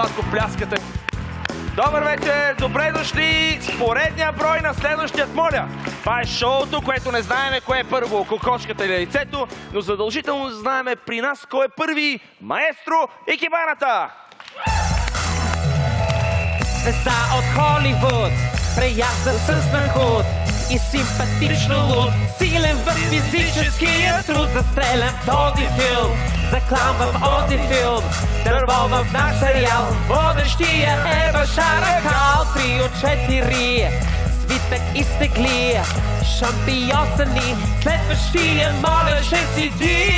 сладко пляскате. Добър вечер, добре дошли с поредния брой на следващият моля. Това е шоуто, което не знаеме кое е първо, кокошката или яйцето, но задължително знаеме при нас кой е първи, маестро и кибаната. Звезда от Холивуд, преязда с нахуд и симпатично луд. Силен в физическия труд, застрелян в този филм. Заклан в онзи филм, дърво в наш сериал. Водещия е Башара Кал, три от четири. Свитък и стеглия, шампион са ни. Следващия моля ще сиди.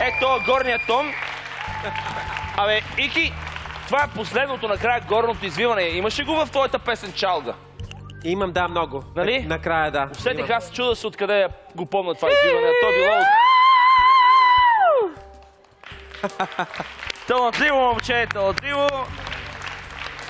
Ето горният тон. Абе, Ики, това е последното накрая горното извиване. Имаше го в твоята песен Чалга. Имам, да, много. Нали? Накрая, да. Усетих аз чуда се откъде го помня това извиване. То било от... Талантливо, момче, талантливо.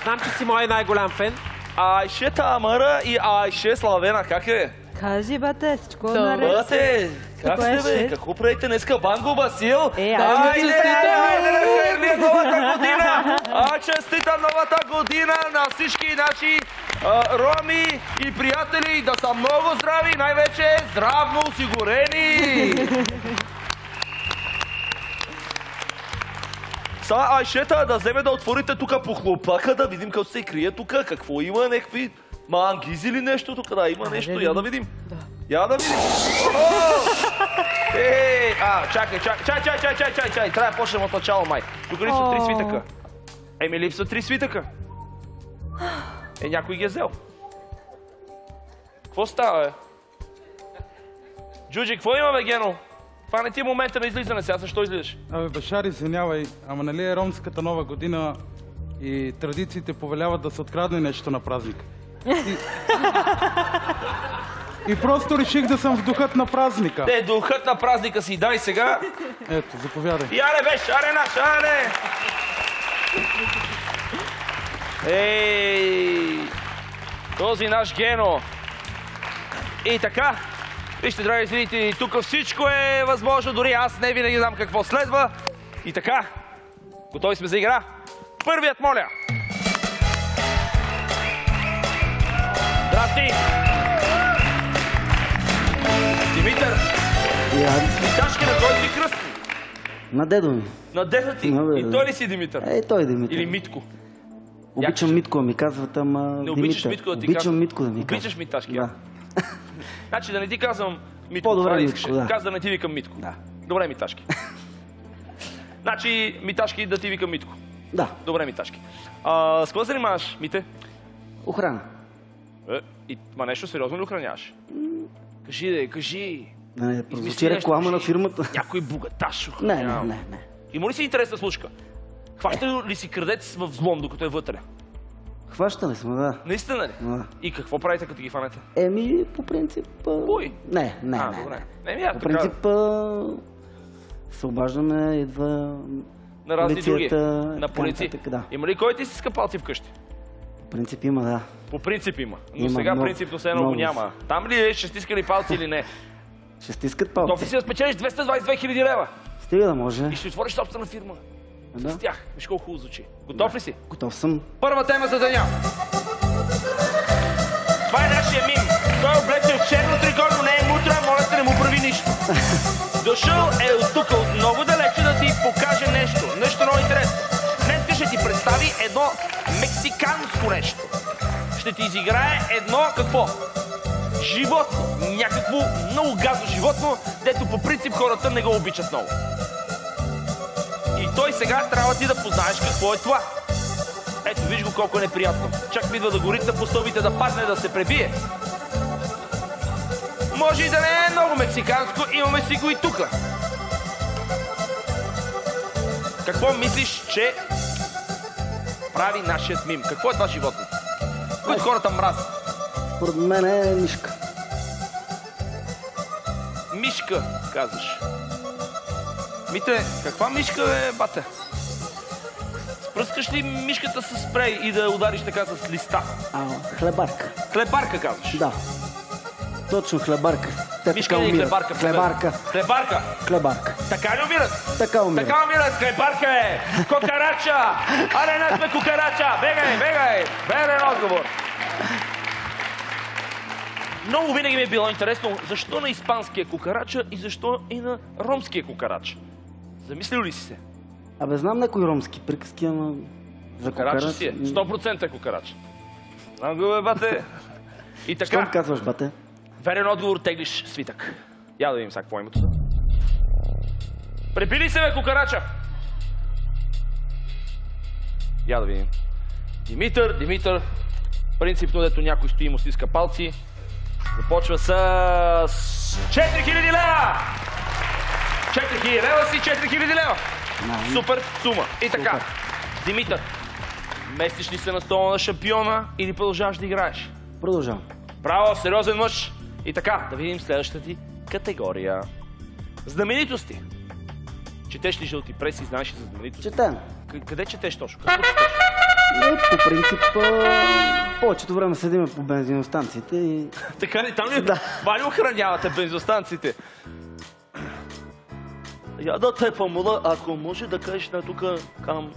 Знам, че си мой най-голям фен. Айше Тамара и Айше Славена, как е? Кажи, бате, всичко наред. Бате, как Какво е сте бе? Какво правите днеска? Банго Басил? Е, айде, айде, айде, на Хайрли новата година! А, честита новата година на всички наши а, роми и приятели да са много здрави и най-вече здравно осигурени! Са, Айшета, да вземе да отворите тук по хлопака, да видим какво се крие тук, какво има, някакви мангизи или нещо тук, да, има нещо, я да видим. Я да видим. Ей, а, чакай, чакай, чай, чай, чай, чай, чай, чай, трябва да почнем от начало, май. Тук липсват три свитъка. Еми, липсват три свитъка. Е, някой ги е взел. Какво става, бе? Джуджи, какво има, бе, Гено? Това не ти е момента на излизане сега, защо излизаш? Абе, Башар, извинявай, ама нали е ромската нова година и традициите повеляват да се открадне нещо на празник. И, и просто реших да съм в духът на празника. Те, духът на празника си, дай сега. Ето, заповядай. Яре, бе, шаре на шаре! Ей! Този наш Гено. И така, вижте, драги зрители, тук всичко е възможно, дори аз не винаги знам какво следва. И така, готови сме за игра. Първият, моля. Здрасти! Димитър, Миташки на кой си кръст? На дедо ми. На деда ти. На деда. И той ли си Димитър? Ей, той Димитър. Или Митко? Обичам Митко, ми казват, ама Не обичаш Димитър. Митко да ти Обичам казвам. Митко да ми казват. Обичаш Миташки? Да. Значи да не ти казвам Митко. По-добре Митко, да. Каза да не ти викам Митко. Да. Добре, Миташки. значи Миташки да ти викам Митко. Да, Добре, Миташки. А, с какво занимаваш, Мите? охрана. Е, и, ма нещо сериозно ли охраняваш? Кажи, де, кажи. Да не прозвучи реклама на фирмата. Някой богаташ Не, не, не, не. Има ли си интересна случка? Хваща ли си крадец в взлом, докато е вътре? Хващали сме, да. Наистина ли? Да. И какво правите, като ги фанете? Еми, по принцип... Бой. Не, не, а, не. добре. не. Не, ми, аз По така, принцип а, се обаждаме, идва на разни други. полицията, На така полиции. нататък, да. Има ли кой ти си скъпалци вкъщи? В принцип има, да. По принцип има. Но Има, сега много- принципно все едно го няма. Там ли е, ще стискали палци или не? Ще стискат То палци. си да спечелиш 222 хиляди лева. Стига да може. И ще отвориш собствена фирма. Да. С тях. Виж колко хубаво звучи. Готов ли си? Готов съм. Първа тема за деня. Това е нашия мим. Той е облечен в черно трико, но не е мутра, моля те не му прави нищо. Дошъл е от тук, от много далече да ти покаже нещо. Нещо много интересно. Днес ще ти представи едно мексиканско нещо. Ще ти изиграе едно какво? Животно. Някакво много гадно животно, дето по принцип хората не го обичат много. Той сега трябва ти да познаеш какво е това. Ето, виж го колко е неприятно. Чак ми идва да го ритна по стълбите, да падне, да се пребие. Може и да не е много мексиканско, имаме си го и тука. Какво мислиш, че прави нашият мим? Какво е това животно? Които хората мразят? Според мен е мишка. Мишка, казваш. Мите, каква мишка е, бате? Спръскаш ли мишката с спрей и да я удариш така с листа? А, хлебарка. Хлебарка, казваш. Да. Точно хлебарка. Те Мишка умират. хлебарка? Хлебарка. Хлебарка. Хлебарка. Така ли умират? Така умират. Така умират, хлебарка е! Кокарача! Аре, не сме кокарача! Бегай, бегай! Верен отговор! Много винаги ми е било интересно, защо на испанския кукарача и защо и на ромския кукарач? Замислил ли си се? Абе, знам някои ромски приказки, ама... За кукарач... си е. 100% е кукарач. Знам го, бе, бате. И така, казваш, бате? верен отговор, теглиш свитък. Я да видим сега какво името. Препили се, бе, кукарача! Я да видим. Димитър, Димитър. Принципно, дето някой стои и му стиска палци. Започва с 4000 лева! 4000 лева си, 4000 лева! Супер сума. И така, Супер. Димитър, местиш ли се на стола на шампиона или продължаваш да играеш? Продължавам. Браво, сериозен мъж. И така, да видим следващата ти категория. Знаменитости. Четеш ли жълти преси, знаеш ли за знаменитости? Четем. Къде четеш точно? Какво четеш? Е, по принцип, повечето време седиме по бензиностанциите и... така ли? Там ли? Да. Това ли охранявате бензостанциите? Я да те помоля, ако може да кажеш на тук към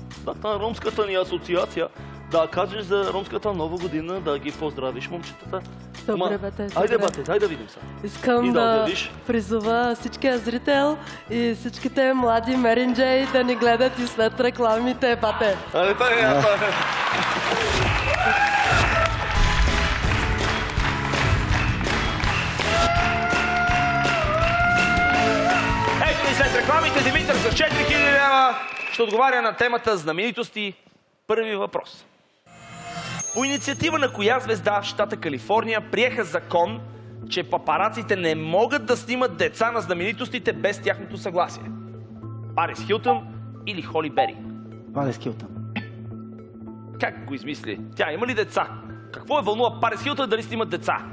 на ромската ни асоциация, да кажеш за ромската нова година, да ги поздравиш момчетата. Добре, бате, Айде, бате, дай да видим сега. Искам да да призова всичкия зрител и всичките млади меринджеи да ни гледат и след рекламите, бате. Али, тай, рекламите Димитър с 4000 лева ще отговаря на темата знаменитости. Първи въпрос. По инициатива на коя звезда в щата Калифорния приеха закон, че папараците не могат да снимат деца на знаменитостите без тяхното съгласие? Парис Хилтън или Холи Бери? Палес Хилтън. Как го измисли? Тя има ли деца? Какво е вълнува Парис Хилтън дали снимат деца?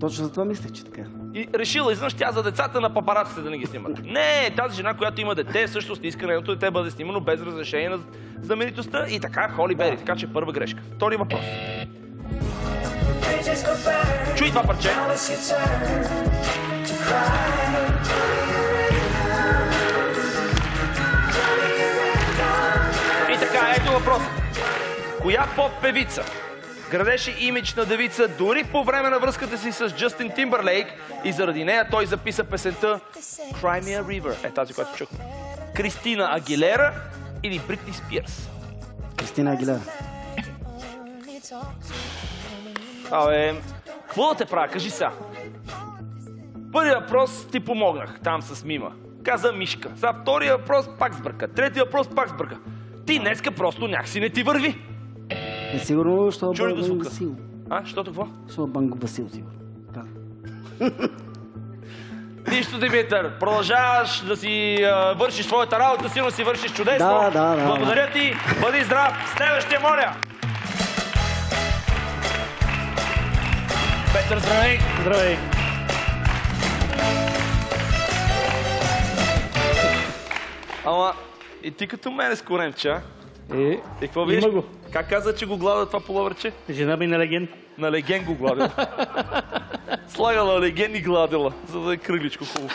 Точно за това мислех, че така. И решила изведнъж тя за децата на папараците да не ги снимат. Не, тази жена, която има дете, всъщност иска нейното дете бъде снимано без разрешение на знаменитостта и така Холи Бери. Така че първа грешка. Втори въпрос. Чуй това парче. И така, ето въпрос. Коя поп-певица градеше имидж на девица дори по време на връзката си с Джастин Тимбърлейк и заради нея той записа песента Cry Me a River, е тази, която чухме. Кристина Агилера или Бритни Спирс? Кристина Агилера. Абе, какво да те правя? Кажи сега. Първият въпрос ти помогнах там с Мима. Каза Мишка. Сега втория въпрос пак сбърка. Третия въпрос пак сбърка. Ти днеска просто някакси не ти върви. Е, сигурно, що Чули го Банк звука? Васил. А, защото какво? Що Банк Васил, сигурно. Да. Нищо, Димитър. Продължаваш да си а, вършиш твоята работа, сигурно си вършиш чудесно. Да, да, да. Благодаря ти. Бъди здрав. Следващия, моля. Петър, здравей. Здравей! Ама, и ти като мене с коремча. Е, И какво виж? има го. Как каза, че го глада това половърче? Жена ми на леген. На леген го гладила. Слагала леген и гладила, за да е кръгличко хубаво.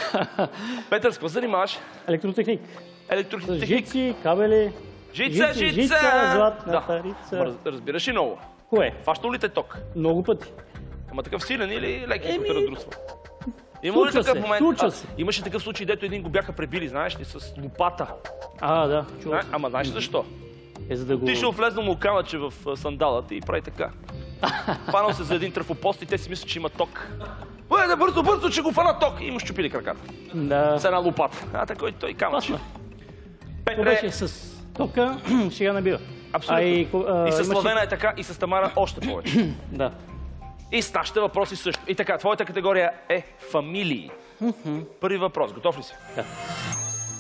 Петър, с какво занимаваш? Електротехник. Електротехник. жици, кабели. Жица, жица! жица, златната Да. рица. Разбираш ли много? Кое? Фащал ли те ток? Много пъти. Ама такъв силен или леки, Еми, те раздрусва? Има ли такъв момент? А, имаше такъв случай, дето един го бяха пребили, знаеш ли, с лопата. А, да, чувам. Зна- Ама знаеш защо? Е, за да го... Ти ще влезнал му камъче в а, сандалата и прави така. Фанал се за един трафопост и те си мислят, че има ток. Е, да бързо, бързо, че го фана ток. И му щупили краката. Да. С една лопата. А такой той камъч. Класно. Петре, беше с тока, ще набива. абсолютно. А и, а, с имаше- Славена е така, и с Тамара още повече. Да. И с нашите въпроси също. И така, твоята категория е фамилии. Първи въпрос. Готов ли си? Да.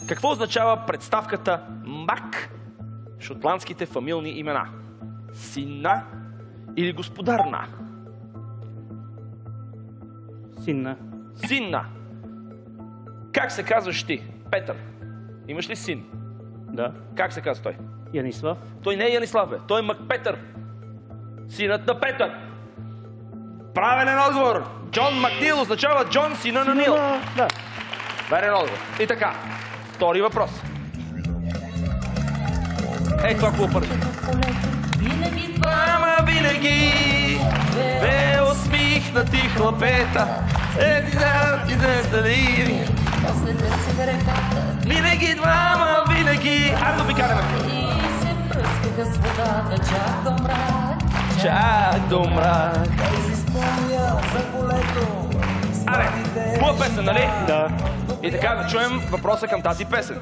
Какво означава представката МАК? Шотландските фамилни имена. Синна или господарна? Синна. Синна. Как се казваш ти? Петър. Имаш ли син? Да. Как се казва той? Янислав. Той не е Янислав, бе. Той е Макпетър. Синът на Петър. Правилен отговор. Джон Макнил означава Джон, сина на Нил. Да. Верен отговор. И така, втори въпрос. Ей, това какво първи? Винаги това Ама винаги бе усмихнати хлапета. Е, да, ти да, да, Винаги двама, винаги. Айде да обикаляме. и се пръскаха с водата чак до мрак. Чак до мрак. си спомня за полето. Аре, хубава песен, нали? Да. И така да чуем въпроса към тази песен.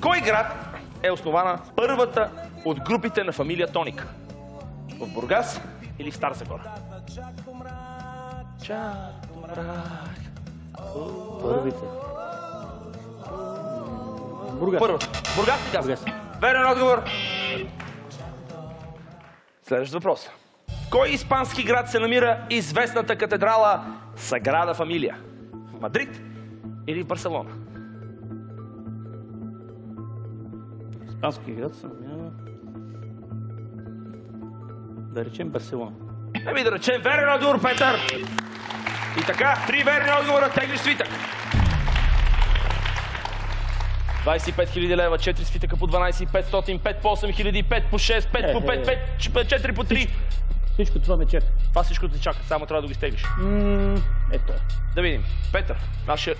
Кой град е основана първата от групите на фамилия Тоник? В Бургас или в Стара Загора? Първите. Бургас. Първо. Бургас ли каза? Бургас. Верен отговор. Следващ въпрос. В кой испански град се намира известната катедрала Саграда Фамилия? В Мадрид или в Барселона? Испански град съм. няма. Да речем Барселона. Еми да речем верен отговор, Петър. И така, три верни отговора, теглиш свитък. 25 000 лева, 4 свитъка по 12, 500, 5 по 8 000, 5 по 6, 5 по 5, 5, 4 по 3. Всичко това ме чака. Това всичко те чака, само трябва да го изтеглиш. М, Ето е. Да видим. Петър, нашия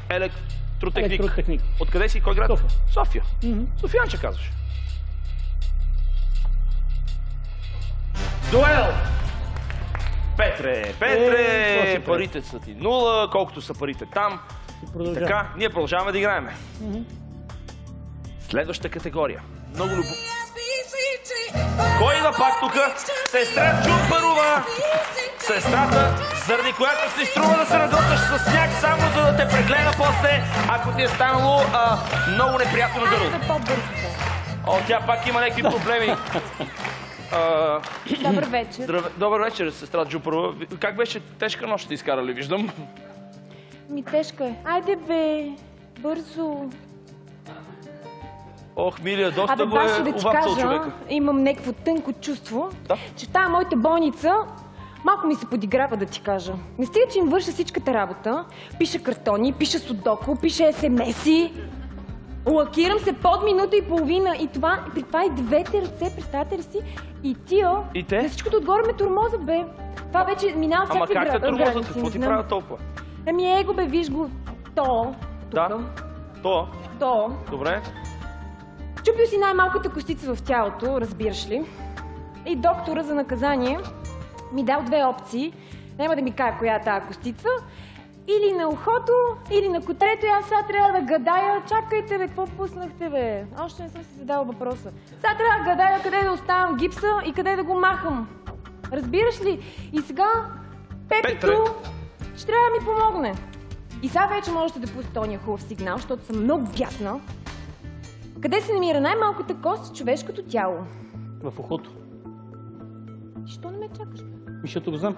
електротехник. Електротехник. Откъде си? Кой град? София. София. Софиянче казваш. Дуел! Петре, Петре, Е, парите са ти нула, колкото са парите там. И. Така, ние продължаваме да играем. Следваща категория. Много любов. Кой идва пак тук? Сестра Чупарова. Сестрата, заради която си струва да се наготвяш с сняг, само за да те прегледа после, ако ти е станало а, много неприятно на гърло. О, тя пак има някакви проблеми. А, Добър вечер. здраве, добър вечер, сестра Джупарова. Как беше тежка нощ сте изкарали, виждам. Ми тежка е. Айде бе, бързо. Ох, Милия, доста Абе, го е да ти кажа, човека. имам някакво тънко чувство, Да. че в тази моята болница малко ми се подиграва да ти кажа. Не стига, че им върша всичката работа, пиша картони, пиша судоко, пиша смс-и, лакирам се под минута и половина и това, при това и двете ръце, представете ли си, и тия, И те? на всичкото отгоре ме турмоза, бе. Това вече минава Ама всякакви как те тормозат? граници, Какво ти правят толкова? Ами его, бе, виж го, то, Да. тук, То, то, добре. Чупил си най-малката костица в тялото, разбираш ли? И доктора за наказание ми дал две опции. Няма да ми кажа коя е тази костица. Или на ухото, или на котрето. И аз сега трябва да гадая. Чакайте, бе, какво пуснахте, бе? Още не съм си задала въпроса. Сега трябва да гадая къде да оставям гипса и къде да го махам. Разбираш ли? И сега Петре. Пепито ще трябва да ми помогне. И сега вече можете да пуснете този хубав сигнал, защото съм много бясна. Къде се намира най-малката кост в човешкото тяло? В ухото. Ти Що не ме чакаш? Ми, Защото го знам.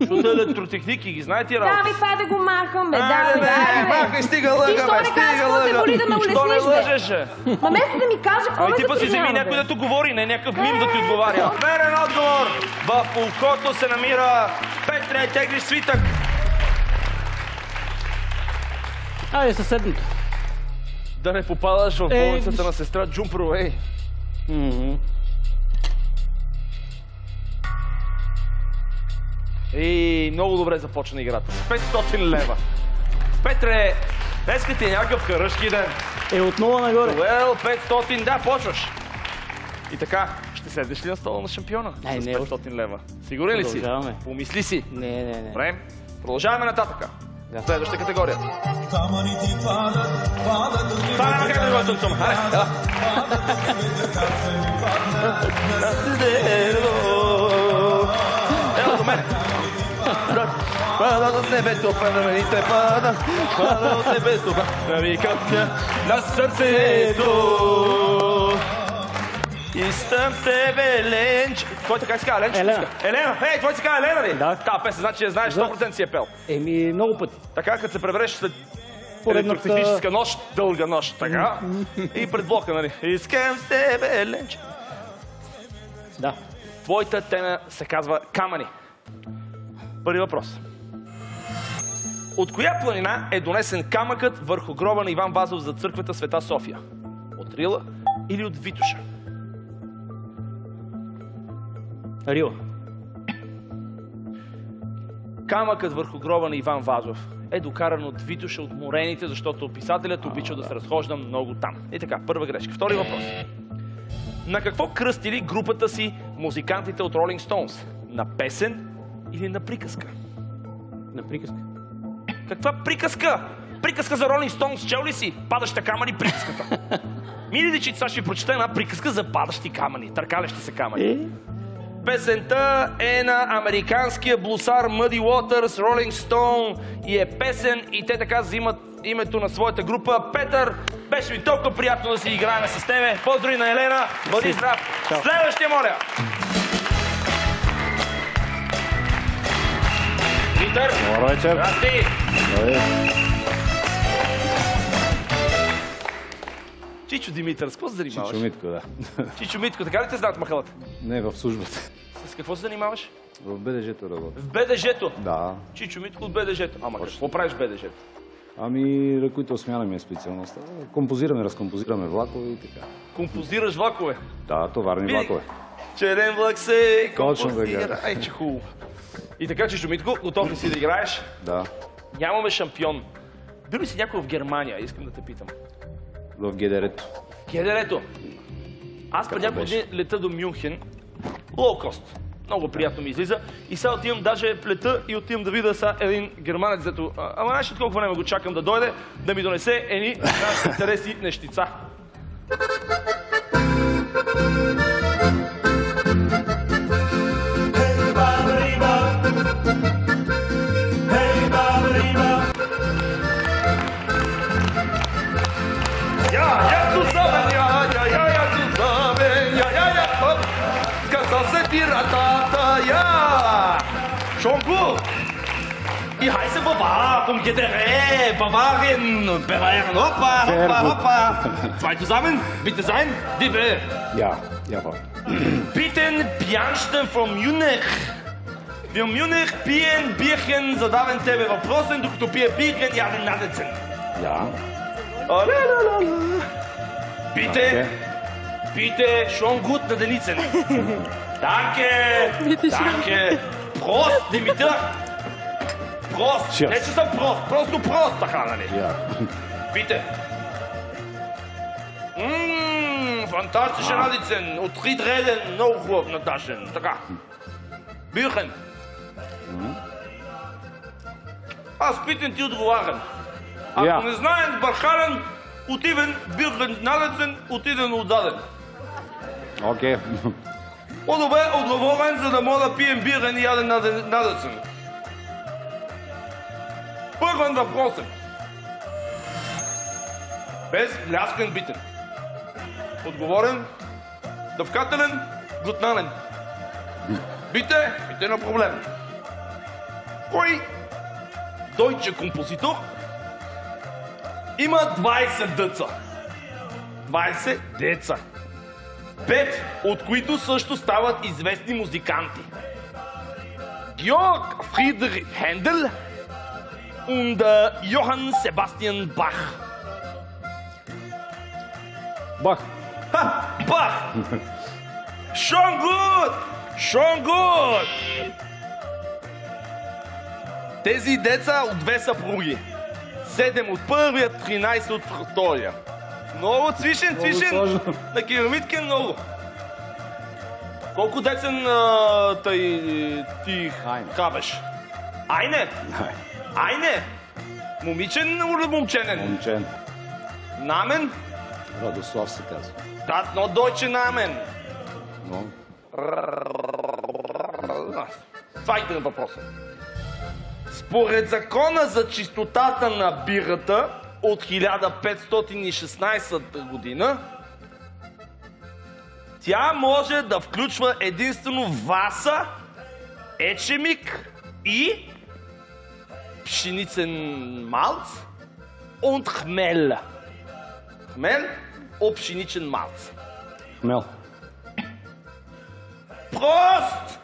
Защото е електротехники ги знаете и работа. Давай това да го махам, бе, давай, бе, махай, бе. стига Ти лъга, що бе, не стига казваш, лъга. боли да ме Що не улесниш, бе? лъжеш, бе? Ма вместо да ми кажа, какво Ами ме ти път си вземи някой да говори, не някакъв мим да ти отговаря. Верен отговор! В ухото се намира Петре, теглиш свитък. Айде съседното. Да не попадаш в Е, болницата на сестра Джумпро, ей. И много добре започна играта. С 500 лева. Петре, днеска ти е някакъв харъшки ден. Е, отново нагоре. Well, 500, да, почваш. И така, ще седнеш ли на стола на шампиона? Ай, с не, 500 лева. Сигурен ли си? Помисли си. Не, не, не. Добре, продължаваме нататък. Да. Следваща категория. Това няма как да го танцувам. Хайде, да. Пада от небето, пада ми те пада, пада от небето, пада ми капка на сърцето. Искам тебе, Ленч. Твоята как се казва, Ленч? Елена. Елена, ей, твой се казва Елена ли? Да. Та песен, значи я знаеш, 100% си е пел. Еми, много пъти. Така, като се пребереш след електротехническа нощ, дълга нощ, така, и пред блока, нали? Искам с тебе, Ленч. Да. Твоята тема се казва Камъни. Първи въпрос. От коя планина е донесен камъкът върху гроба на Иван Вазов за църквата Света София? От Рила или от Витуша? Рила. Камъкът върху гроба на Иван Вазов е докаран от Витуша от морените, защото писателят обича да се разхожда много там. И така, първа грешка. Втори въпрос. На какво кръстили групата си музикантите от Rolling Stones? На песен или на приказка? На приказка. Каква приказка? Приказка за Rolling Stones, чел ли си? Падаща камъни, приказката. Мили ли, че сега ще прочета една приказка за падащи камъни, търкалящи се камъни. Е? Песента е на американския блусар Muddy Waters, Rolling Stone и е песен и те така взимат името на своята група. Петър, беше ми толкова приятно да си играем с тебе. Поздрави на Елена. Бъди здрав. Следващия, моля. Питър. Добър вечер. Здрасти. Чичо Димитър, с какво се занимаваш? Чичо Митко, да. Чичо Митко, така ли те знаят махалата? Не, в службата. С какво се занимаваш? В БДЖ-то работя. В БДЖ-то. Да. Чичо Митко от БДЖ-то. Ама какво правиш в БДЖ-то? Ами, ръководител смяна ми е специалността. Композираме, разкомпозираме влакове и така. Композираш влакове. Да, товарни Види. влакове. Черен влак се Точно композира. Ай, че хубаво. И така, Чичо Митко, готов ли си да играеш? Да. Нямаме шампион. Бил ли си някой в Германия? Искам да те питам. В ГДР-то. Кедерето. Аз преди няколко дни лета до Мюнхен. Лоукост. Много приятно ми излиза. И сега отивам даже в лета и отивам да видя сега един германец, зато... Ама знаеш колко време го чакам да дойде, да ми донесе едни наши интереси нещица. Ich heiße Bavaria vom GDR, Bavarin, Bavarin, hoppa, Sehr hoppa, gut. hoppa. Zwei zusammen, bitte sein, bitte. Ja, jawohl. Bitte Bjansten von Munich. Wir Munich pijen Bierchen, задавам тебе въпросен, докато пие бирchen, ядем надецен. Ja. Оле, ла, ла, ла. Bitte, Okay. bitte, schon gut на Деницен. Danke, Bitte schön. danke. Prost, Димитър. Prost. Cheers. Не, че съм прост, просто прост, така, нали? Ja. Bitte. Ммм, фантастичен Надицен. От Ридреден, много хубав наташен. Така. Бюхен. Аз питам ти отговарям. Ако не знаем Бархален, отивен, Бюхен, Надецен, отиден, отдаден. Okay. По-добре отговорен, за да мога да пием бирен и яден наде- надецен. Първен въпрос е. Без ляскен битен. Отговорен, дъвкателен, глутнален. Бите, бите на проблем. Кой дойче композитор има 20 деца? 20 деца. Пет, от които също стават известни музиканти. Георг Фридрих Хендел äh, Johann Sebastian Bach. Бах. Ха, Бах! Schon gut! Schon gut! Тези деца от две съпруги. Седем от първия, 13 от втория. Много цвишен, цвишен. На керамитки е много. Колко децен а, тъй, ти Айне. хабеш? Айне? Ай, Айне? Момичен момченен? Момчен. Намен? Радослав се казва. Das not deutsche Namen. Но, Zweite въпрос. Според закона за чистотата на бирата от 1516 година, тя може да включва единствено васа, ечемик и пшеницен малц und хмел. Хмел от пшеничен малц. хмел. Прост!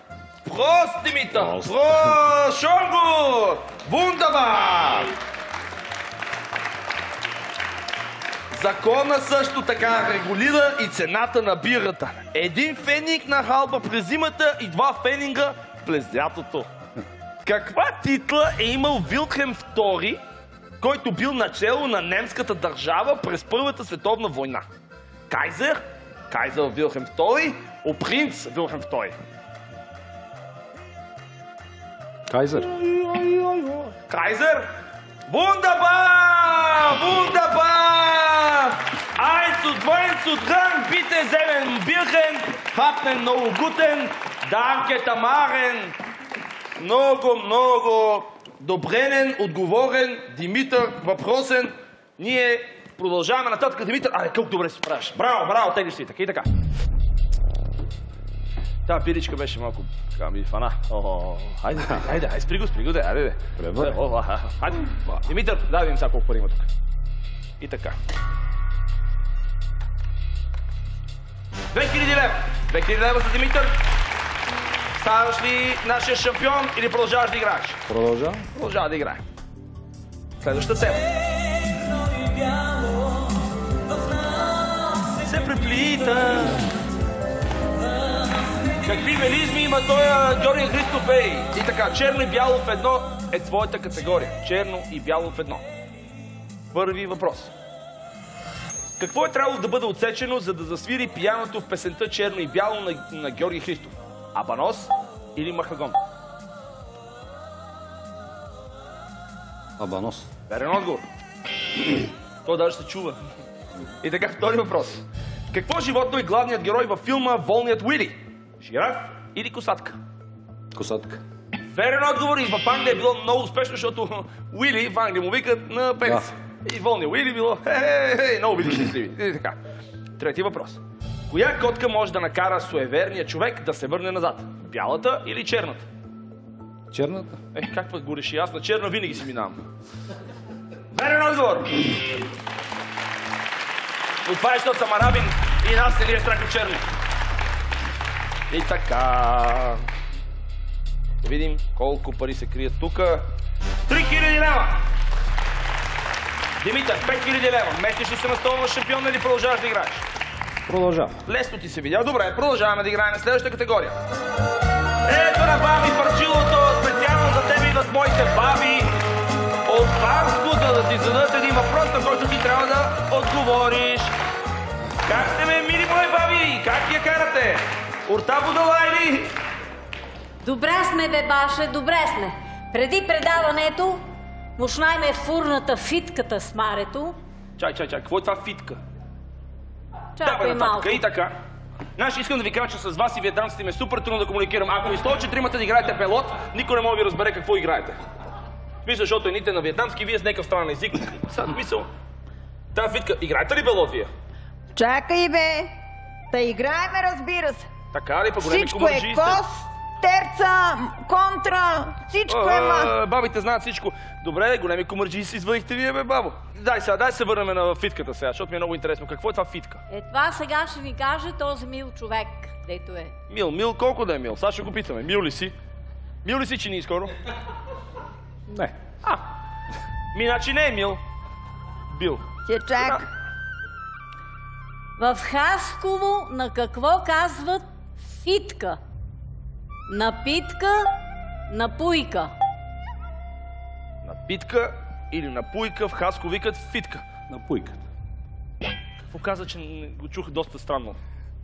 Prost, Димитър! Prost, Шонго! Вундабар! Закона също така регулира и цената на бирата. Един фенинг на халба през зимата и два фенинга през лятото. Каква титла е имал Вилхем II, който бил начало на немската държава през Първата световна война? Кайзер, Кайзер Вилхем II, о принц Вилхем II. Кайзер. Kaiser? Wunderbar! Wunderbar! Eins und eins und dran, bitte seven Bierchen, hatten много guten, danke Tamaren, много, много добренен, отговорен, Димитър, въпросен. Ние продължаваме нататък. Димитър, аре, колко добре се справяш. Браво, браво, теглиш си, така и така. Та пиричка беше малко така ми фана. О, хайде, хайде, хайде, спри го, спри го, де, хайде, де. Пребър. О, а, а, Хайде. Димитър, дай да видим сега колко пари има тук. И така. 2000 лева. 2000 лева за Димитър. Ставаш ли нашия шампион или продължаваш да играеш? Продължавам. Продължава да играе. Следващата тема. Се преплита. Какви велизми има той Георгий Христов Ей? И така, черно и бяло в едно е твоята категория. Черно и бяло в едно. Първи въпрос. Какво е трябвало да бъде отсечено, за да засвири пияното в песента Черно и бяло на, на Георги Христов? Абанос или Махагон? Абанос. Верен отговор. Той даже се чува. И така, втори въпрос. Какво животно е главният герой във филма Волният Уили? Жираф или косатка? Косатка. Верен отговор и в Англия е било много успешно, защото Уили в Англия му викат на певец. И Волния Уили било хе, хе, хе, много били щастливи. И така. Трети въпрос. Коя котка може да накара суеверния човек да се върне назад? Бялата или черната? Черната. Е, как пък го реши? Аз на черно винаги си минавам. Верен отговор! Но това е, защото съм арабин и нас не ни е страх от черни. И така. Да видим колко пари се крият тук. 3000 лева! Димитър, 5000 лева. Местиш ли се на стола на шампион или продължаваш да играеш? Продължавам. Лесно ти се видя. Добре, продължаваме да играем на следващата категория. Ето на баби парчилото, специално за теб идват моите баби от Банско, за да ти зададат един въпрос, на който ти трябва да отговориш. Как сте ме, мили мои баби? Как я карате? Урта будала или? Добре сме, бе, Баше, добре сме. Преди предаването, мушнай ме фурната фитката с Марето. Чай, чай, чай, какво е това фитка? Чакай Давай малко. И така. Знаеш, искам да ви кажа, че с вас и виетнамците ми е супер трудно да комуникирам. Ако ви сто, че тримата да играете пелот, никой не може да ви разбере какво играете. Мисля, защото едните на виетнамски, вие с някакъв странен език. Сега мисъл. Та фитка, играете ли белот вие? Чакай бе! Та играеме, разбира се. Така ли, па големи Всичко е кумарджии сте? кос, терца, контра, всичко е ма. Бабите знаят всичко. Добре, големи кумарджии си извадихте вие, бе, бабо. Дай сега, дай се върнем на фитката сега, защото ми е много интересно. Какво е това фитка? Е, това сега ще ви каже този мил човек, дето е. Мил, мил, колко да е мил? Сега ще го питаме. Мил ли си? Мил ли си, че ни скоро? Не. А, ми, значи не е мил. Бил. Ще чак. В Хасково на какво казват фитка? Напитка, напуйка. Напитка или напуйка в Хаско викат фитка. На пуйката. Какво каза, че не- го чух доста странно?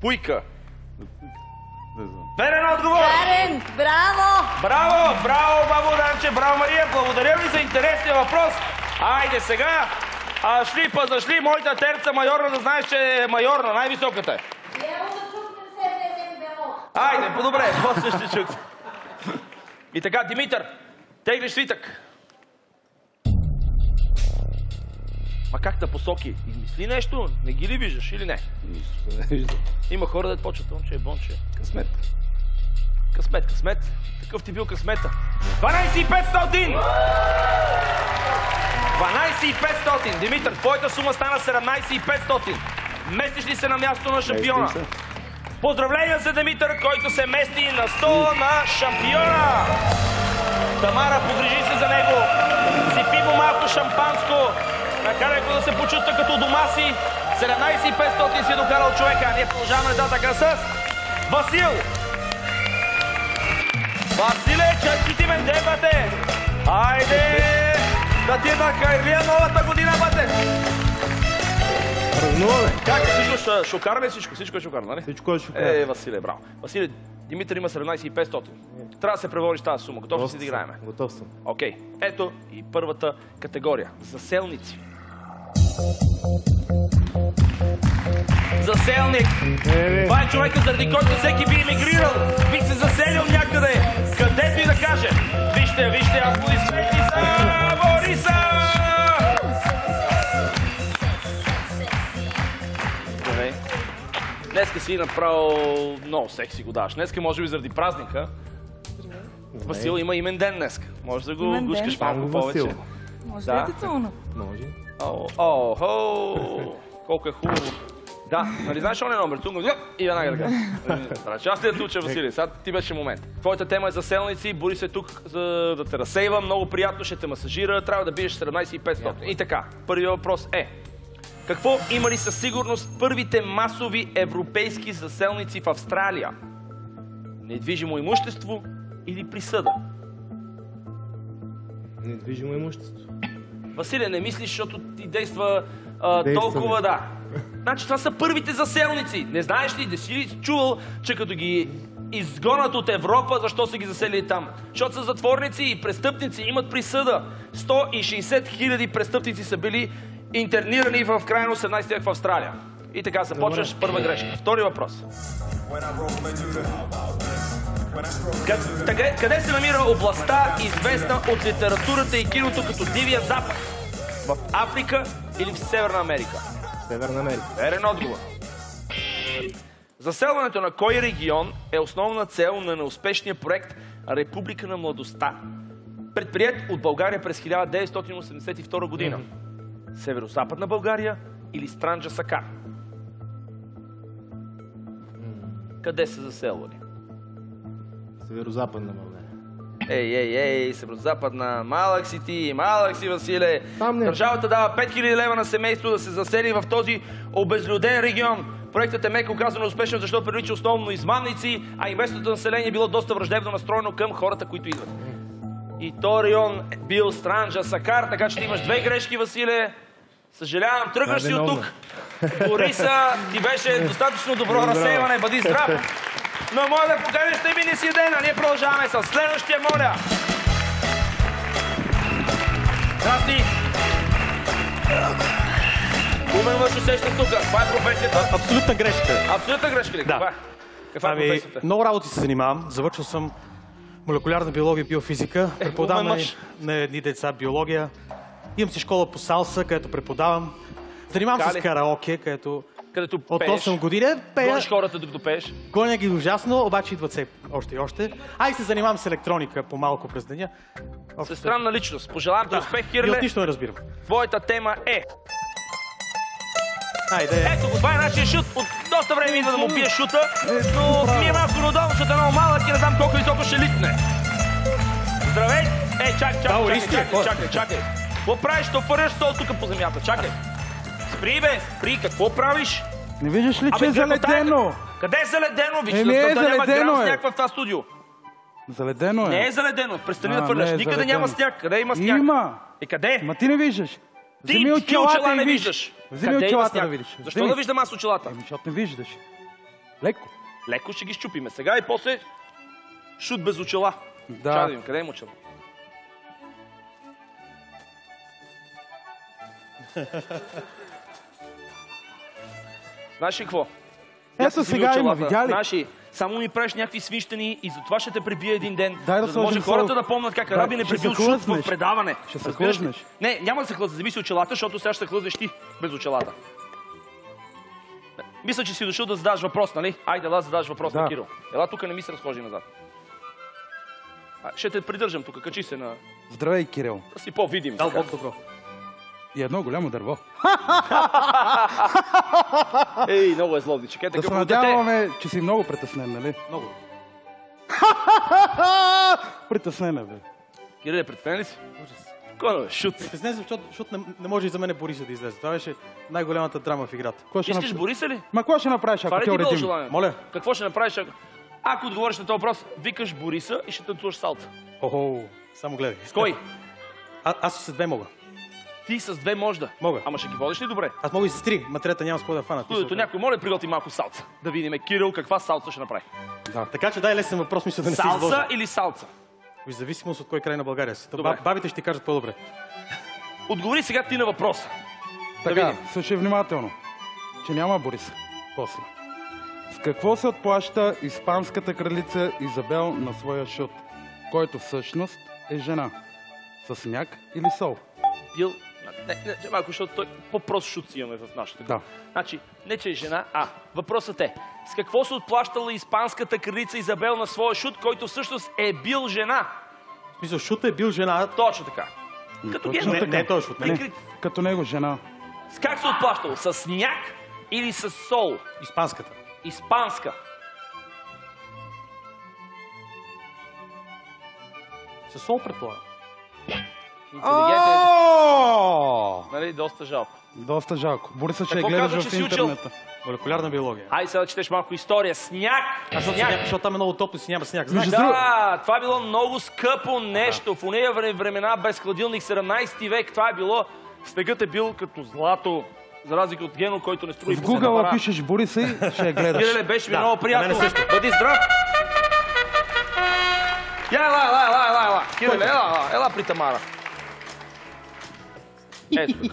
Пуйка. Не знам. Верен отговор! Карен, браво! Браво, браво, бабо Данче, браво Мария, благодаря ви за интересния въпрос. Айде сега, а шли па зашли моята терца майорна, да знаеш, че е майорна, най-високата е. Айде, по-добре, после ще чук. И така, Димитър, теглиш свитък. Ма как да посоки? Измисли нещо, не ги ли виждаш или не? Нищо не виждам. Има хора да почват, момче е бонче. Късмет. Късмет, късмет. Такъв ти бил късмета. 12 500! 12 500! Димитър, твоята сума стана 17 500. Местиш ли се на място на шампиона? Поздравления за Димитър, който се мести на стола на шампиона! Тамара, погрижи се за него. Сипи му малко шампанско. Накарай го да се почувства като дома си. 17500 си е докарал човека. Ние продължаваме нататък с Васил. Василе, честити мен ден, бате! Айде! Да ти е на кайрия новата година, бате! Празнуваме. Как е всичко? Ще, ще всичко? Всичко е шокарно, нали? Всичко е шокарно. Е, Василе, браво. Василе, Димитър има 17,500. Трябва да се преводиш тази сума. Готов ли си да играем? Готов съм. Окей. Ето и първата категория. Заселници. Заселник. Това е човека, заради който всеки би емигрирал. Би се заселил някъде. Където и да каже. Вижте, вижте, аплодисменти Днеска си направо много секси го даваш. Днеска може би заради празника. Васил има имен ден днес. Може да го Имен ден. гушкаш малко повече. Може Да. те целуна? Може. О, о, о, колко е хубаво. Да, нали знаеш он е номер? Тук и веднага така. Значи аз ли да те уча, Василий? Сега ти беше момент. Твоята тема е заселници, Борис се тук за да те разсейва, много приятно, ще те масажира, трябва да биеш 17,500. И така, първият въпрос е, какво има ли със сигурност първите масови европейски заселници в Австралия? Недвижимо имущество или присъда? Недвижимо имущество. Василе, не мислиш, защото ти действа а, Действаме. толкова, да. Значи това са първите заселници. Не знаеш ли, не си ли чувал, че като ги изгонат от Европа, защо са ги заселили там? Защото са затворници и престъпници, имат присъда. 160 хиляди престъпници са били интернирани в края на 18 век в Австралия. И така започваш първа грешка. Втори въпрос. Къ- Къде, къде се намира областта, известна от литературата и киното като Дивия Запад? В Африка или в Северна Америка? Северна Америка. Верен отговор. Заселването на кой регион е основна цел на неуспешния проект Република на младостта, предприят от България през 1982 година? Северо-западна България или Странджа Сакар? Къде са заселвали? Северо-западна България. Ей, ей, ей, северо-западна, малък си ти, малък си, Василе. Държавата дава 5000 лева на семейство да се засели в този обезлюден регион. Проектът е меко казано успешен, защото привлича основно измамници, а и местното население е било доста враждебно настроено към хората, които идват. И то район е бил Странджа Сакар, така че ти имаш две грешки, Василе. Съжалявам, тръгваш си от тук. Бориса, ти беше достатъчно добро разсейване, бъди здрав. Но моля да покажеш да ми не си ден, а ние продължаваме с следващия, моля. Здрасти! Умен мъж усещам тук. Каква е професията? Абсолютна грешка. Абсолютна грешка ли? Каква е? Каква е Ами, професията? много работи се занимавам. Завършил съм молекулярна биология и биофизика. Преподавам умен на, на едни деца биология. Имам си школа по салса, където преподавам. Занимавам се с караоке, където Където от пееш. 8 години пея. Гониш хората докато пееш. Гоня ги ужасно, обаче идват все още и още. А и се занимавам с електроника по-малко през деня. Със странна личност. Пожелавам ти успех, И от Кирле. нищо не разбирам. Твоята тема е... Айде. Ето го, това е нашия шут. От доста време идва да му бие шута, но ми е малко неудобно, защото е много малък и не знам колко високо ще литне. Здравей! Ей, чакай, Да, чакай, ориз ти чакай, е, чакай, чакай, чакай. Какво правиш? То фърляш стол тук по земята. Чакай. Спри, бе, спри. Какво правиш? Не виждаш ли, че е заледено? Къде е заледено? Виж, Еми, е, да няма заледено грам е. сняг в това студио. Заледено е. Не е заледено. Престани да фърляш. е Никъде няма сняг. Къде има сняг? Има. И къде? Ма ти не виждаш. Ти Вземи какви очилата очила и не виж. виждаш? Вземи Къде сняг? да видиш. Защо Вземи. да виждам аз очилата? Ами, защото не виждаш. Леко. Леко ще ги щупиме. Сега и после шут без очила. Да. Видим, къде има очила? Знаеш ли какво? Ето сега има, видя ли, само ми правиш някакви свищани и затова ще те пребия един ден. Дай да за да може хората да помнят как Да, Раби не се шут в предаване. Ще се хлъзнеш. Не, няма да се хлъзне, зависи от очилата, защото сега ще се хлъзнеш ти без очилата. Мисля, че си дошъл да задаш въпрос, нали? Айде, ела задаш въпрос Да. на Кирил. Ела тук не ми се разхожи назад. А, ще те придържам тук, качи се на... Здравей, Кирил. Да си по-видим. Дал. Бог добро. И едно голямо дърво. Ей, много е злобничък. Е, Да се дете. надяваме, че си много притеснен, нали? Много. Притеснен е, бе. Кириле, представен ли си? Коно, бе, шут. Не знам, защото, защото не, не може и за мен Бориса да излезе. Това беше най-голямата драма в играта. Ще Искаш нап- Бориса ли? Ма какво ще направиш, ако те уредим? Моля. Какво ще направиш, ако... Ако отговориш на този въпрос, викаш Бориса и ще танцуваш салта. Охо, само гледай. С кой? А, аз с две мога. Ти с две може да. Мога. Ама ще ги водиш ли добре? Аз мога и с три, ма трета нямам с какво да фана. Студиото някой моля да приготви малко салца. Да видим Кирил каква салца ще направи. Да. Така че дай лесен въпрос, мисля да не се Салса изложа. или салца? В зависимост от кой край на България си. Добре. Ба- Бабите ще ти кажат по-добре. Отговори сега ти на въпроса. Така, видим. слушай внимателно, че няма Борис. После. С какво се отплаща испанската кралица Изабел на своя шут, който всъщност е жена? С сняг или сол? Бил... Не, не, не, малко, защото той по-прост шут си имаме в нашата. Да. Значи, не че е жена, а въпросът е, с какво се отплащала испанската кралица Изабел на своя шут, който всъщност е бил жена? В смисъл, шута е бил жена. Точно така. Като Точно. Не, така. не е шут. Не. Не, като него жена. С как се отплащало? С сняг или с сол? Испанската. Испанска. С сол предполагам. Интелигентен. Нали, доста жалко. Доста жалко. Бориса ще я гледаш в интернета. Молекулярна биология. Ай сега да четеш малко история. Сняг! А защото, Сняг! няма, защото там е много топло и си няма сняг. Знаеш, Да, това е било много скъпо нещо. В уния вре- времена без хладилник 17 век това е било. Снегът е бил като злато, за разлика от Гено, който не строи В Google пишеш Бориса и ще я гледаш. Кириле, беше ми Да, много приятно. Бъди здрав! Я, ела, ела, ела, ела, ела. Кириле, ела, ела, ела при Тамара. Ето тук.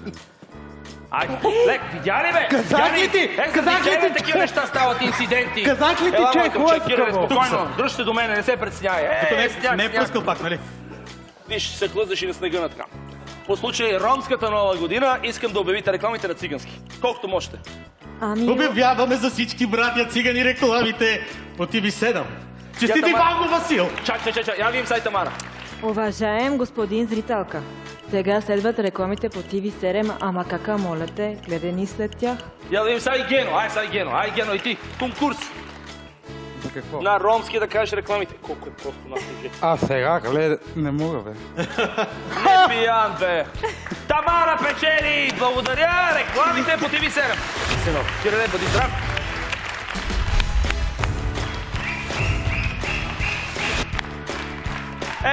Ай, лек, видя ли бе? Казах ли ти? Е, Казах ли ти, такива неща стават инциденти. Казах ли ти, че е Тук спокойно. Дръж се до мене, не се притеснявай. Е, не, е- не е пръскал пак, нали? Виж, се хлъзаш и на снега на така. По случай ромската нова година искам да обявите рекламите на цигански. Колкото можете. Ами, Обявяваме за всички братя цигани рекламите по TV7. Честити. Ванго Васил! Чак, чак, чак, чак. Я видим сайта Мара. Уважаем господин зрителка, сега следват рекламите по TV7, ама кака моля те, гледай ни след тях. Я да видим сега и Гено. Ай, сега и Гено. Ай, Гено, и ти. Конкурс. За какво? На ромски да кажеш рекламите. Колко е просто на служи. А сега, гледай, не мога, бе. Не пиян, бе. Тамара печели. Благодаря. Рекламите по TV7. Кириле, бъди здрав.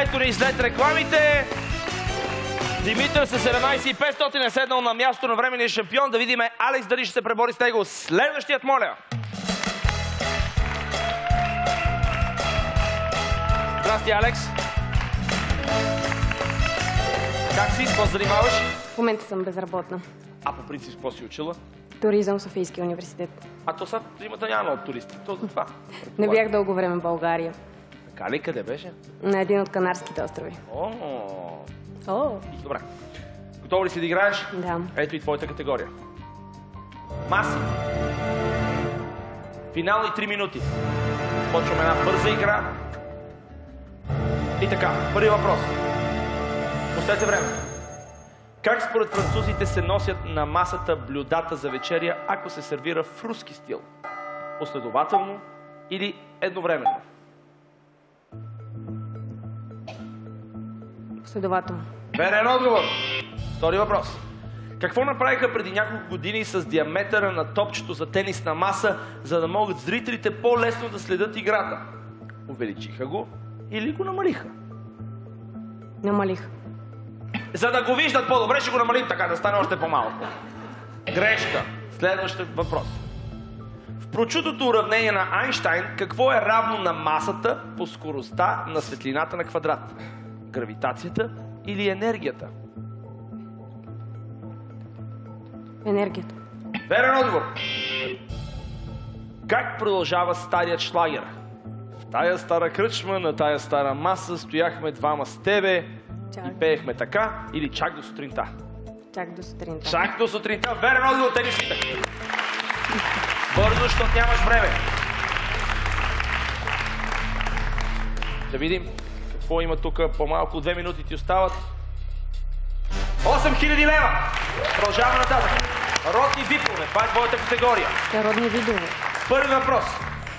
Ето ни след рекламите. Димитър с 17,500 е седнал на място на временния шампион. Да видим Алекс дали ще се пребори с него. Следващият, моля. Здрасти, Алекс. Как си? С какво занимаваш? в момента съм безработна. А по принцип, какво си учила? Туризъм в Софийския университет. А то сега зимата няма много туристи. То за това. Не бях дълго време в България. Така ли? Къде беше? На един от Канарските острови. О, О, добре. Готова ли си да играеш? да. Ето и твоята категория. Маси. Финални 3 минути. Почваме една бърза игра. И така, първи въпрос. Пустете време. Как според французите се носят на масата блюдата за вечеря, ако се сервира в руски стил? Последователно или едновременно? Последователно. Верен отговор. Втори въпрос. Какво направиха преди няколко години с диаметъра на топчето за тенисна маса, за да могат зрителите по-лесно да следят играта? Увеличиха го или го намалиха? Намалих. За да го виждат по-добре, ще го намалим така, да стане още по-малко. Грешка. Следващия въпрос. В прочутото уравнение на Айнштайн, какво е равно на масата по скоростта на светлината на квадрат? Гравитацията или енергията? Енергията. Верен отговор. Как продължава старият шлагер? В тая стара кръчма, на тая стара маса стояхме двама с тебе Чак. и пеехме така или чак до сутринта? Чак до сутринта. Чак до сутринта. Верен отговор, тенисите. Бързо, защото нямаш време. Да видим какво има тук. По-малко две минути ти остават. 8000 лева! Продължаваме нататък. Родни випове. Това е твоята категория. Народни видове. Първи въпрос.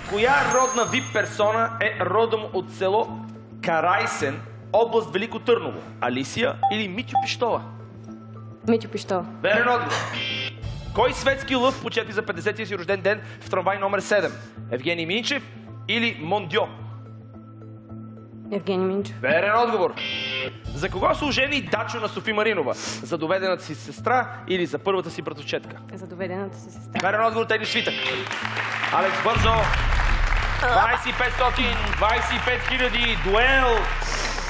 Коя родна вип персона е родом от село Карайсен, област Велико Търново? Алисия или Митю Пиштова? Митю Пиштова. Верен отговор. Кой светски лъв почети за 50-ти си рожден ден в трамвай номер 7? Евгений Минчев или Мондьо? Евгений Минчев. Верен отговор. За кого са ожени Дачо на Софи Маринова? За доведената си сестра или за първата си братовчетка? За доведената си сестра. Верен отговор, Тегли Свитък. Алекс бързо. 2500, 25 хиляди, дуел.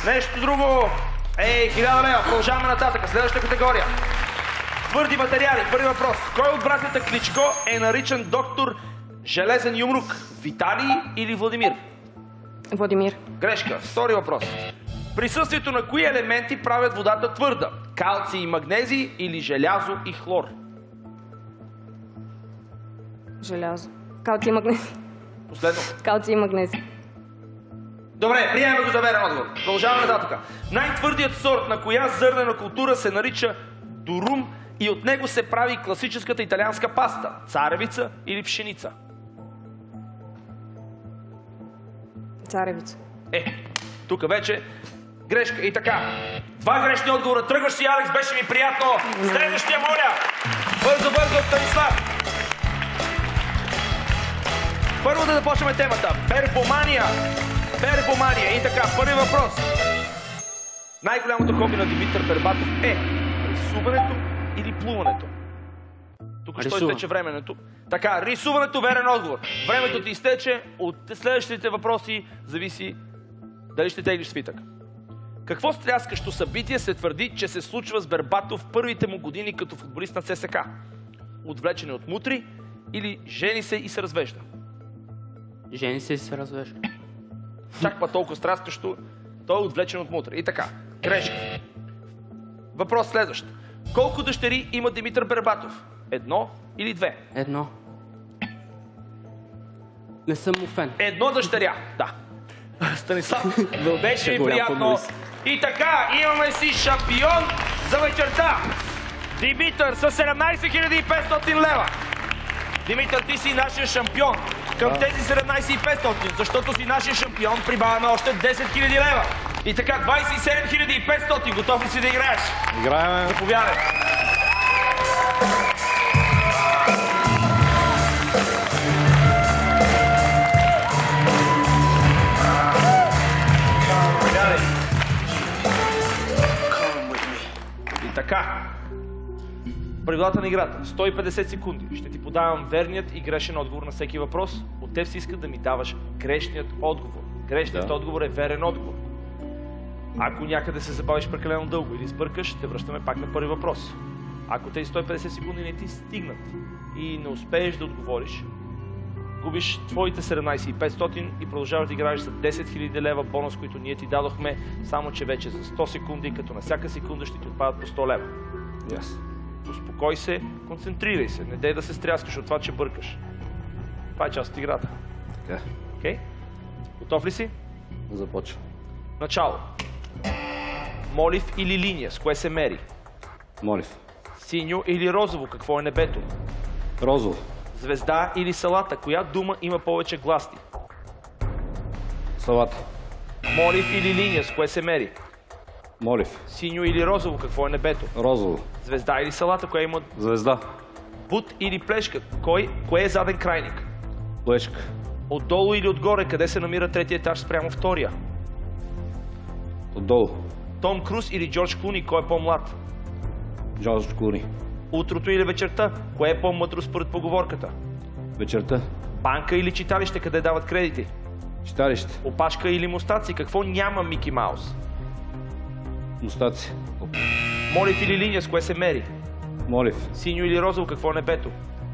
Нещо друго. Ей, 1000 лева. Продължаваме нататък. Следващата категория. Твърди материали. Първи въпрос. Кой от братята Кличко е наричан доктор Железен юмрук? Виталий или Владимир? Владимир. Грешка. Втори въпрос. Присъствието на кои елементи правят водата твърда? Калций и магнезий или желязо и хлор? Желязо. Калци и магнези. Последно. Калци и магнези. Добре, приемаме го за верен отговор. Продължаваме нататък. Най-твърдият сорт на коя зърнена култура се нарича дурум и от него се прави класическата италианска паста? Царевица или пшеница? Царевица. Е, тук вече грешка. И така. Два грешни отговора. Тръгваш си, Алекс, беше ми приятно. Следващия, моля. Бързо, бързо, Станислав. Първо да започнем темата. Пербомания. Пербомания. И така, първи въпрос. Най-голямото хоби на Димитър Бербатов е рисуването или плуването? Тук ще изтече времето. Така, рисуването, верен отговор. Времето ти изтече. От следващите въпроси зависи дали ще теглиш свитък. Какво стряскащо събитие се твърди, че се случва с Бербатов в първите му години като футболист на ЦСК? Отвлечене от мутри или жени се и се развежда? Жени се и се развежда. Чак па толкова стряскащо, той е отвлечен от мутри. И така, грешка. Въпрос следващ. Колко дъщери има Димитър Бербатов? Едно или две? Едно. Не съм му фен. Едно дъщеря, да. Станислав, беше ми приятно. И така, имаме си шампион за вечерта. Димитър с 17 500 лева. Димитър, ти си нашия шампион. Към тези 17 500, защото си нашия шампион, прибавяме още 10 000 лева. И така, 27 500. Готов ли си да играеш? Играем. Заповядай. Заповядай. И така. Правилата на играта. 150 секунди. Ще ти подавам верният и грешен отговор на всеки въпрос. От теб се иска да ми даваш грешният отговор. Грешният Да. отговор е верен отговор. Ако някъде се забавиш прекалено дълго или сбъркаш, ще връщаме пак на първи въпрос. Ако тези 150 секунди не ти стигнат и не успееш да отговориш, губиш твоите 17 500 и продължаваш да играеш за 10 000 лева бонус, които ние ти дадохме, само че вече за 100 секунди, като на всяка секунда ще ти отпадат по 100 лева. Yes. Успокой се, концентрирай се, не дей да се стряскаш от това, че бъркаш. Това е част от играта. Така. Окей? Готов ли си? Започва. Начало. Молив или линия, с кое се мери? Молив. Синьо или розово, какво е небето? Розово. Звезда или салата, коя дума има повече гласни? Салата. Молив или линия, с кое се мери? Молив. Синьо или розово, какво е небето? Розово. Звезда или салата, коя има Звезда. бут или плешка? Кой, кое е заден крайник? Плешка. Отдолу или отгоре, къде се намира третия етаж спрямо втория? Отдолу. Том Круз или Джордж Клуни, кой е по-млад? Джордж Клуни. Утрото или вечерта, кое е по-мъдро според поговорката? Вечерта. Банка или читалище, къде дават кредити? Читалище. Опашка или мустаци, какво няма Мики Маус? Мустаци. Молив или линия, с кое се мери? Молив. Синьо или розово, какво е небето?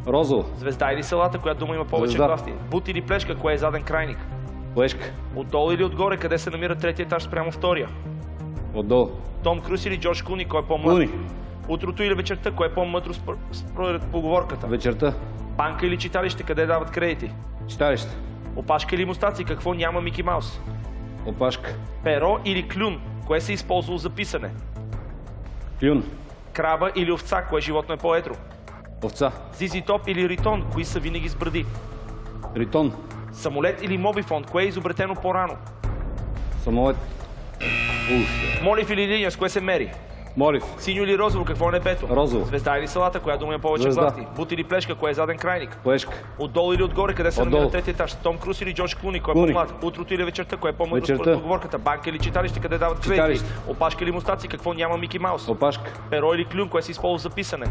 Розово. Звезда или салата, която дума има повече Звезда. гласни? Бут или плешка, кое е заден крайник? Плешка. Отдолу или отгоре, къде се намира третия етаж спрямо втория? Отдолу. Том Круз или Джордж Клуни, кой е по-млад? Клуни. Утрото или вечерта, кое е по-мъдро спор- според поговорката? Вечерта. Банка или читалище, къде дават кредити? Читалище. Опашка или мустаци, какво няма Мики Маус? Опашка. Перо или клюн, кое се е използвало за писане? Клюн. Крава или овца, кое животно е по-едро? Овца. Зизи Топ или Ритон, кои са винаги с бради? Ритон. Самолет или мобифон, кое е изобретено по-рано? Самолет. Молив или линия, с кое се мери? Молив. Синьо или розово, какво е небето? Розово. Звезда или салата, коя дума има повече Звезда. власти? Бут или плешка, кое е заден крайник? Плешка. Отдолу или отгоре, къде се намира третия етаж? Том Круз или Джордж Клуни, кой е по-млад? Утрото или вечерта, кое е по-мъдро според поговорката? Банка или читалище, къде дават кредити? Опашка или мустаци, какво няма Мики Маус? Опашка. Перо или клюн, кое се използва за писане?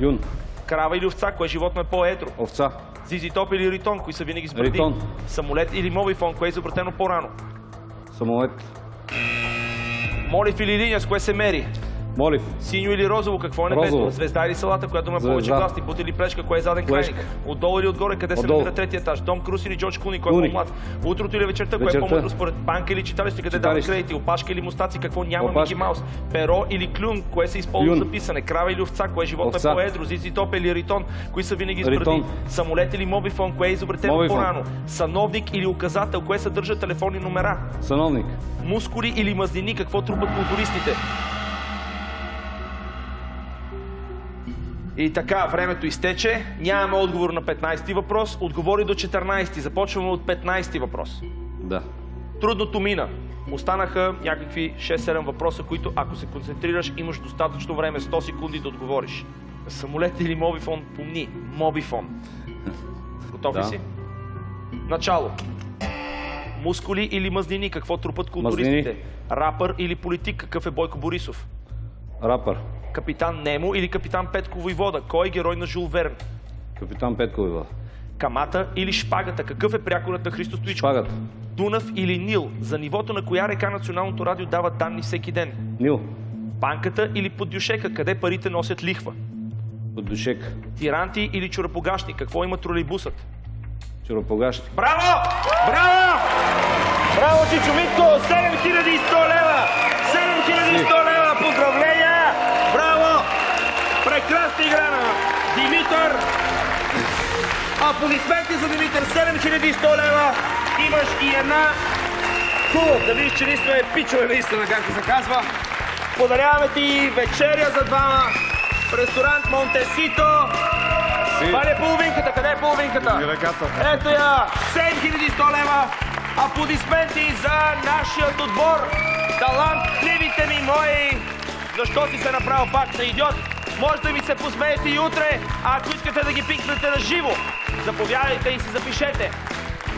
Юн. Крава или овца, кое животно е по-едро? Овца. Зизи Топ или Ритон, кои са винаги с? Ритон. Самолет или мобифон, кое е изобретено по-рано? Самолет. Молив или линия, с кое се мери? Молив. Синьо или розово, какво е небето? Звезда или салата, която има Звезда. повече власти? Бут или плешка, кое е заден крайник? Отдолу или отгоре, къде се намира третия етаж? Том Круз или Джордж Клуни, кой е по-млад? Утрото или вечерта, кое е по-мъдро според банка или читалище, къде Читалище. кредити? Опашка или мустаци, какво няма. Мики Маус? Перо или клюн, кое се използва за писане? Крава или овца, кое животно Овца. е по-едро? Зизи Топ или Ритон, кои са винаги бради? Самолет или мобифон, кое е изобретено по-рано? Сановник или указател, кое съдържа телефонни номера? Сановник. Мускули или мазнини, какво трупат мотористите? И така, времето изтече. Нямаме отговор на 15-ти въпрос. Отговори до 14-ти. Започваме от 15-ти въпрос. Да. Трудното мина. Останаха някакви 6-7 въпроса, които ако се концентрираш, имаш достатъчно време, 100 секунди да отговориш. Самолет или мобифон? Помни, мобифон. Готов ли Да. си? Начало. Мускули или мазнини, какво трупат културистите? Мазнини. Рапър или политик, какъв е Бойко Борисов? Рапър. Капитан Немо или капитан Петко Войвода? Кой е герой на Жул Верн? Капитан Петко Ива. Камата или шпагата? Какъв е прякорът на Христо Стоичков? Шпагата. Дунав или Нил? За нивото на коя река Националното радио дава данни всеки ден? Нил. Банката или подюшека? Къде парите носят лихва? Поддушек. Тиранти или чурапогашни? Какво има тролейбусът? Чуропогащи. Браво! Браво! Браво, Чичомитко! 7100 лева! 7100 лева! Поздравления! Прекрасна игра на Димитър! Аплодисменти за Димитър! 7100 лева! Имаш и една Хубаво, да видиш, че наистина е пичове наистина, както се казва. Подаряваме ти вечеря за двама в ресторант Монтесито. Това е половинката? Къде е половинката? Ето я! 7100 лева! Аплодисменти за нашият отбор! Талантливите ми мои! Защо си се направил пак на идиот? Може да ми се посмеете и утре, а ако искате да ги пикнете на живо, заповядайте и си запишете.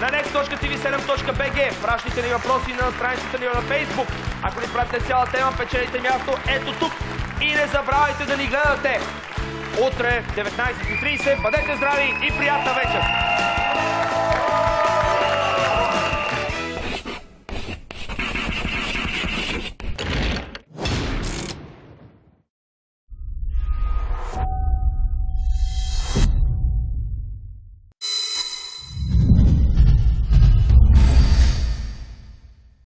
На next.tv7.bg пращайте ни въпроси на страницата ни на Facebook. Ако ни пратите цяла тема, печелите място ето тук. И не забравяйте да ни гледате. Утре 19.30. Бъдете здрави и приятна вечер!